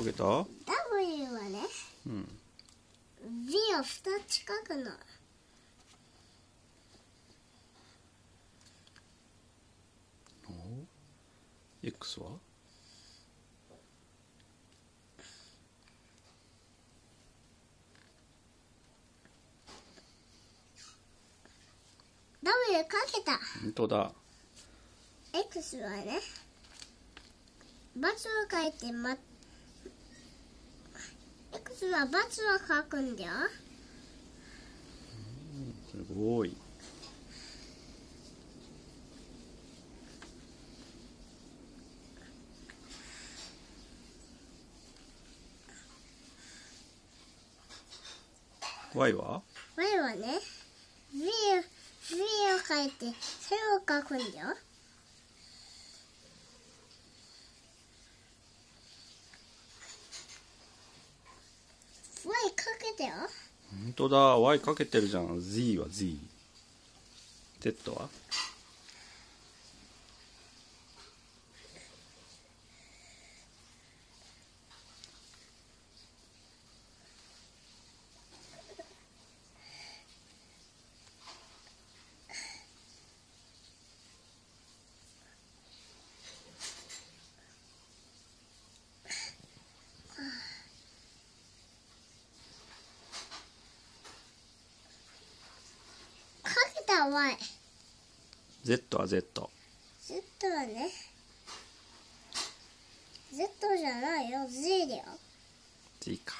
かけた W はねうん。V を2つ書くの。X は？W かけた。本当だ。X はね×を書いてま X は×を書くんだよ。すごい。は Y は？ね V を V を描いて線を描くんだよ。Y かけたよ。本当だ。Y かけてるじゃん。Z は Z Z は？かけた Y Z は Z Z はね。Z じゃないよ。Z だよ。Z か